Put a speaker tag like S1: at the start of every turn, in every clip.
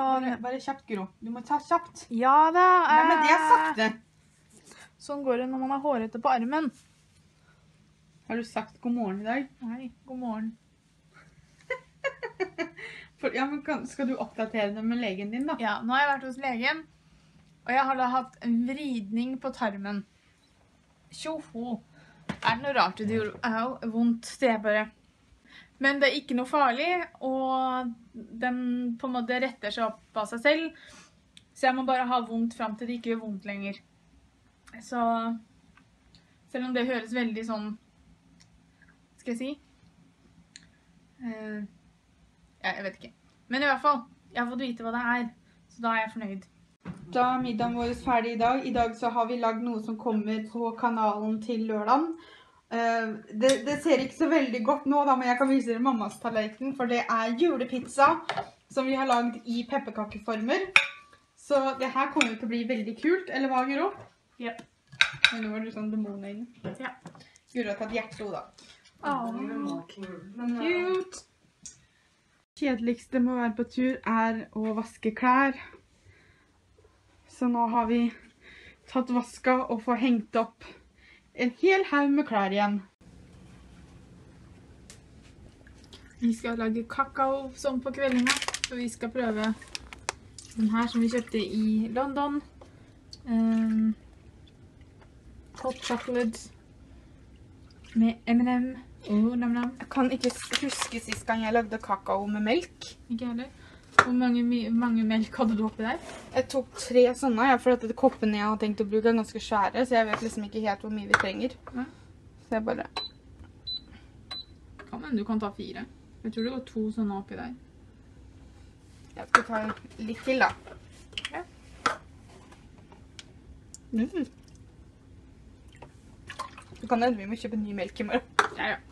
S1: Bare, bare kjapt, Guro. Du må ta kjapt.
S2: Ja da.
S1: Nei, men det er
S2: eh,
S1: sakte.
S2: Sånn går det når man er hårete på armen.
S1: Har du sagt god morgen i dag?
S2: Nei, god morgen.
S1: For, ja, men kan, skal du oppdatere det med legen din, da?
S2: Ja, nå har jeg vært hos legen, og jeg har da hatt en vridning på tarmen. Tjoho. Er det noe rart du gjorde? Au, vondt, det er bare. Men det er ikke noe farlig, og den på en måte retter seg opp av seg selv. Så jeg må bare ha vondt fram til det ikke gjør vondt lenger. Så selv om det høres veldig sånn Skal jeg si uh, ja, Jeg vet ikke. Men i hvert fall, jeg har fått vite hva det er, så da er jeg fornøyd.
S1: Da er middagen vår ferdig i dag. I dag så har vi lagd noe som kommer på kanalen til lørdagen. Eh, det, det ser ikke så veldig godt nå, da, men jeg kan vise dere mammas tallerken. For det er julepizza som vi har lagd i pepperkakeformer. Så det her kommer til å bli veldig kult. Eller hva, Guro?
S2: Ja.
S1: Men nå var du sånn demonøyne.
S2: Ja.
S1: Guro har tatt hjertet, da.
S2: Åh.
S1: Cute. Kjedeligste med å være på tur er å vaske klær. Så nå har vi tatt vaska og får hengt opp en hel haug med klær igjen.
S2: Vi skal lage kakao sånn på kveldinga, så vi skal prøve den her som vi kjøpte i London. Um, hot chocolate med M&M. Oh, nam nam.
S1: Jeg kan ikke huske sist gang jeg lagde kakao med melk.
S2: Ikke heller. Hvor mange, mange melk hadde du oppi der?
S1: Jeg tok tre sånne, ja, for at koppene jeg har tenkt å bruke er ganske svære, så jeg vet liksom ikke helt hvor mye vi trenger.
S2: Ja.
S1: Så jeg bare...
S2: Ja, men du kan ta fire. Jeg tror det går to sånne oppi der.
S1: Jeg skal ta litt til, da.
S2: Ja.
S1: Mm. Så kan det hende vi må kjøpe ny melk i morgen.
S2: Ja, ja.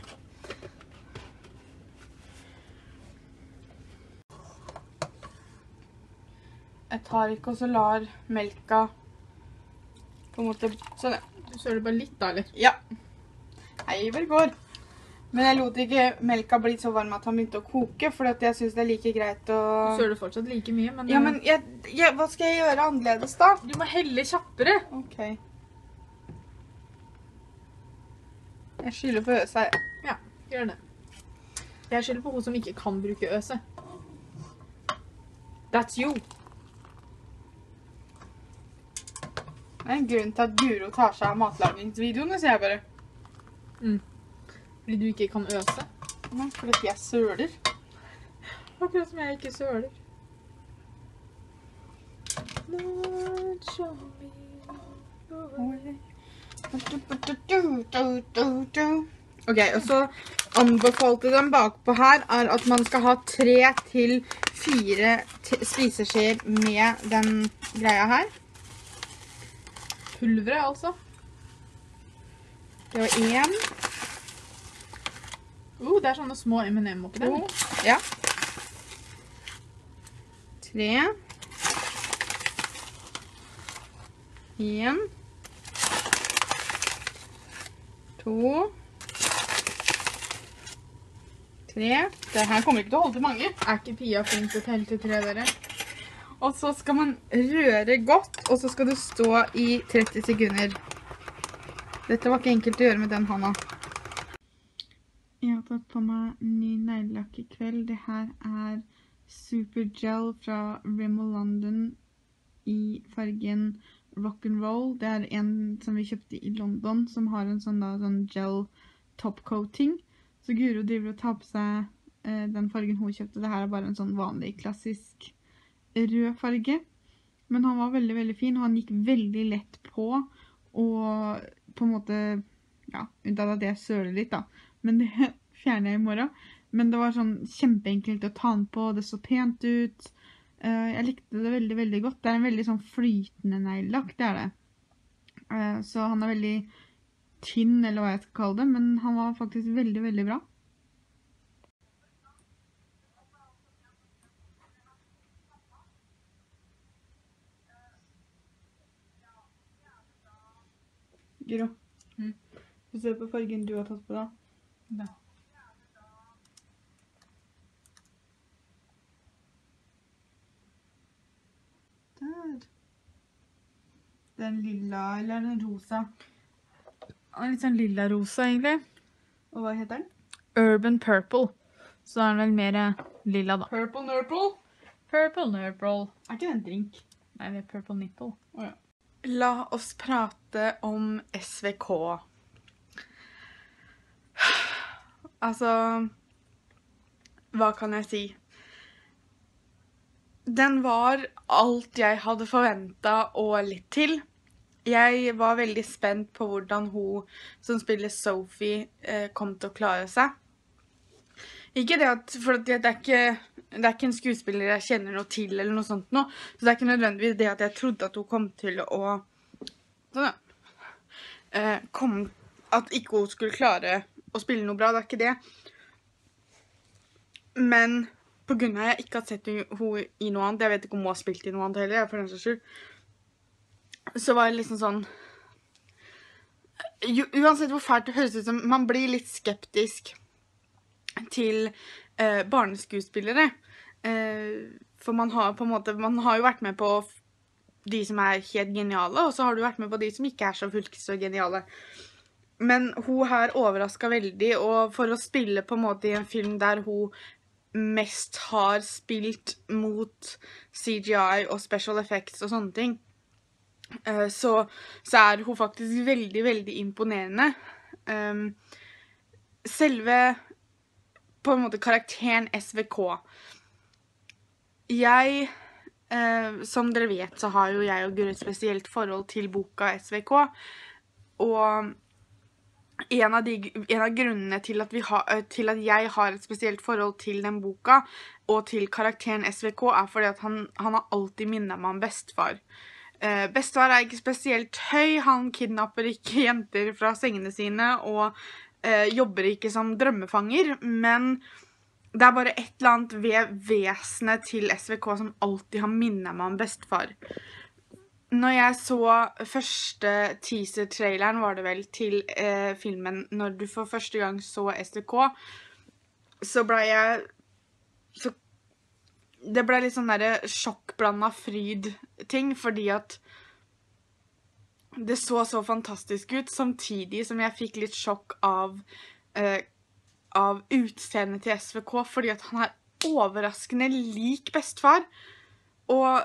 S1: Jeg tar ikke og så lar melka på en måte Sånn, ja.
S2: Du søler bare litt da, eller?
S1: Ja. Hei, hvor går. Men jeg lot ikke melka bli så varm at han begynte å koke, for jeg syns det er like greit å
S2: Du søler fortsatt like mye, men,
S1: Ja, men jeg, jeg, hva skal jeg gjøre annerledes, da?
S2: du må helle kjappere.
S1: OK. Jeg skylder på Øsa. jeg.
S2: Gjør det. Jeg skylder på hun som ikke kan bruke øse. That's you.
S1: Det er en grunn til at Guro tar seg av matlagingsvideoene, sier jeg bare.
S2: Fordi du ikke kan øse.
S1: Nei, fordi jeg søler.
S2: Akkurat som jeg ikke søler. Lord, show me.
S1: Ok, og så anbefalte den bakpå her er at man skal ha tre til fire spiseskjeer med den greia her.
S2: Pulveret, altså.
S1: Det var én,
S2: Uh, det er sånne små M&M oppi den.
S1: to, ja. Tre. En. To. Tre. Det her kommer ikke til å holde til mange.
S2: Er ikke Pia flink til å telle til tre, dere?
S1: Og så skal man røre godt, og så skal det stå i 30 sekunder. Dette var ikke enkelt å gjøre med den hånda. Jeg har tatt på meg ny neglelakk i kveld. Det her er Super Gel fra Rimmel London i fargen Rock'n'Roll. Det er en som vi kjøpte i London, som har en sånn, sånn gel topcoating. Så Guro driver og tar på seg eh, den fargen hun kjøpte. Det her er bare en sånn vanlig, klassisk rød farge. Men han var veldig, veldig fin, og han gikk veldig lett på. Og på en måte Ja, unntatt at jeg søler litt, da. Men det fjerner jeg i morgen. Men det var sånn kjempeenkelt å ta den på, det så pent ut. Eh, jeg likte det veldig, veldig godt. Det er en veldig sånn flytende neglelakk, det er det. Eh, så han er veldig tynn, eller hva jeg skal kalle det, men han var faktisk veldig, veldig bra. Grå.
S2: Mm.
S1: Hvis du ser på fargen du har tatt på da.
S2: da. Der.
S1: Den lilla, eller den rosa?
S2: Litt sånn lilla-rosa, egentlig.
S1: Og hva heter den?
S2: Urban Purple. Så er den vel mer eh, lilla, da.
S1: Purple Nurple?
S2: Purple Nurple.
S1: Er ikke det en drink?
S2: Nei, det er Purple Nipple. Oh, ja.
S1: La oss prate om SVK. Altså Hva kan jeg si? Den var alt jeg hadde forventa og litt til. Jeg var veldig spent på hvordan hun som spiller Sophie, eh, kom til å klare seg. Ikke det at For det er ikke, det er ikke en skuespiller jeg kjenner noe til, eller noe sånt noe. Så det er ikke nødvendigvis det at jeg trodde at hun kom til å Sånn, ja. Eh, kom, at ikke hun skulle klare å spille noe bra. Det er ikke det. Men på grunn av at jeg ikke har sett henne i noe annet Jeg vet ikke om hun har spilt i noe annet heller, for den saks skyld. Så var det liksom sånn Uansett hvor fælt det høres ut som, man blir litt skeptisk til eh, barneskuespillere. Eh, for man har på en måte Man har jo vært med på f- de som er helt geniale, og så har du vært med på de som ikke er så fullt så geniale. Men hun her overraska veldig, og for å spille på en måte i en film der hun mest har spilt mot CGI og special effects og sånne ting, eh, så, så er hun faktisk veldig, veldig imponerende. Um, selve på en måte karakteren SVK Jeg, eh, som dere vet, så har jo jeg og Guri et spesielt forhold til boka SVK. Og en av, de, en av grunnene til at, har, eh, til at jeg har et spesielt forhold til den boka og til karakteren SVK, er fordi at han, han har alltid minnet meg om bestefar. Eh, bestefar er ikke spesielt høy, han kidnapper ikke jenter fra sengene sine og eh, jobber ikke som drømmefanger, men det er bare et eller annet ved vesenet til SVK som alltid har minnet meg om bestefar. Når jeg så første teaser-traileren, var det vel, til eh, filmen Når du for første gang så SVK, så ble jeg så Det ble litt sånn derre sjokkblanda fryd-ting, fordi at det så så fantastisk ut, samtidig som jeg fikk litt sjokk av eh, av utseendet til SVK, fordi at han er overraskende lik bestefar. Og,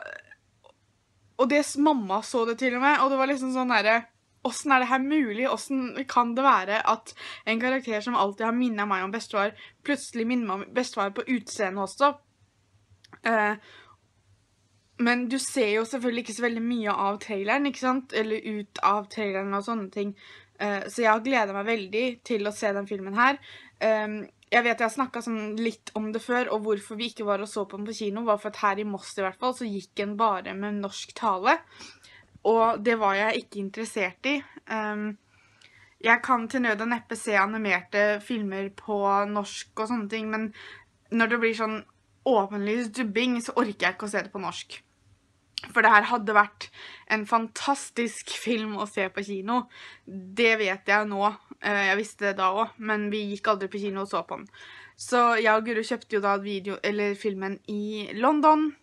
S1: og det mamma så det til og med, og det var liksom sånn derre Åssen er det her mulig? Åssen kan det være at en karakter som alltid har minnet meg om bestefar, plutselig minner meg om bestefar på utseendet også? Uh, men du ser jo selvfølgelig ikke så veldig mye av traileren, ikke sant? Eller ut av traileren og sånne ting. Uh, så jeg gleder meg veldig til å se den filmen her. Um, jeg vet jeg har snakka sånn litt om det før, og hvorfor vi ikke var og så på den på kino, var for at her i Moss i hvert fall, så gikk den bare med norsk tale. Og det var jeg ikke interessert i. Um, jeg kan til nød og neppe se animerte filmer på norsk og sånne ting, men når det blir sånn åpenlys dubbing, så orker jeg ikke å se det på norsk. For det her hadde vært en fantastisk film å se på kino. Det vet jeg nå. Eh, Jeg visste det da òg, men vi gikk aldri på kino og så på den. Så jeg og Guro kjøpte jo da video, filmen i London.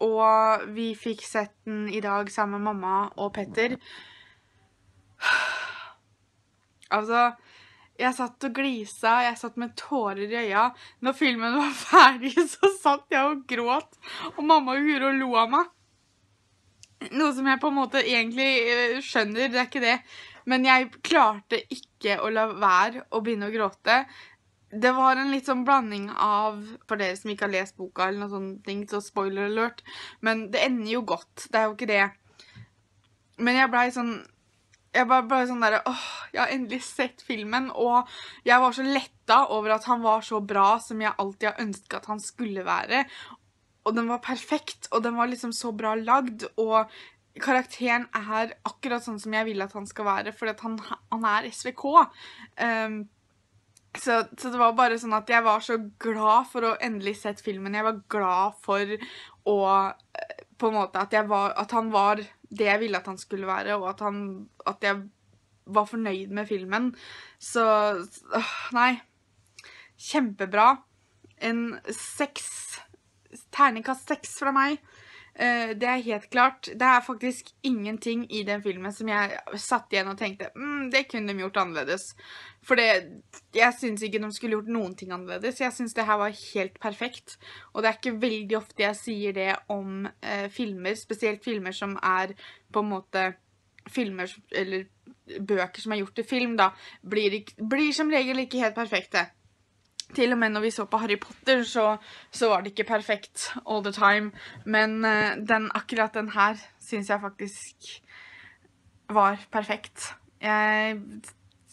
S1: Og vi fikk sett den i dag sammen med mamma og Petter. Altså Jeg satt og glisa, jeg satt med tårer i øya. Når filmen var ferdig, så satt jeg og gråt, og mamma og Guro lo av meg. Noe som jeg på en måte egentlig eh, skjønner, det er ikke det. Men jeg klarte ikke å la være å begynne å gråte. Det var en litt sånn blanding av For dere som ikke har lest boka, eller noe sånt, ting, så spoiler alert. Men det ender jo godt. Det er jo ikke det. Men jeg blei sånn Jeg bare ble sånn derre Åh, jeg har endelig sett filmen, og jeg var så letta over at han var så bra som jeg alltid har ønsket at han skulle være. Og den var perfekt, og den var liksom så bra lagd, og karakteren er akkurat sånn som jeg vil at han skal være, fordi at han, han er SVK. Um, så, så det var bare sånn at jeg var så glad for å endelig sett filmen. Jeg var glad for å eh, På en måte at, var, at han var det jeg ville at han skulle være, og at, han, at jeg var fornøyd med filmen. Så Nei. Kjempebra. En seks Terningkast seks fra meg. Eh, det er helt klart. Det er faktisk ingenting i den filmen som jeg satt igjen og tenkte mm, det kunne de gjort annerledes. For det, jeg syns ikke de skulle gjort noen ting annerledes. Jeg syns det her var helt perfekt. Og det er ikke veldig ofte jeg sier det om eh, filmer, spesielt filmer som er på en måte filmer eller bøker som er gjort til film, da, blir, blir som regel ikke helt perfekte. Til og med når vi så på Harry Potter, så, så var det ikke perfekt all the time. Men uh, den, akkurat den her syns jeg faktisk var perfekt. Jeg,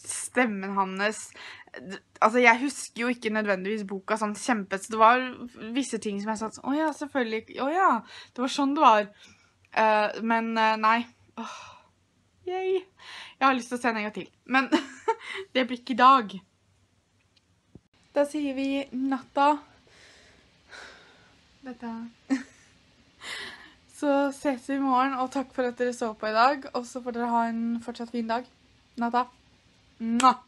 S1: stemmen hans Altså, jeg husker jo ikke nødvendigvis boka sånn kjempet, så det var visse ting som jeg sa sånn Å ja, selvfølgelig. Å ja. Det var sånn det var. Uh, men uh, nei. Oh, yay. Jeg har lyst til å se en gang til. Men det blir ikke i dag. Da sier vi natta. Dette Så ses vi i morgen, og takk for at dere så på i dag. Og så får dere ha en fortsatt fin dag. Natta. Mwah!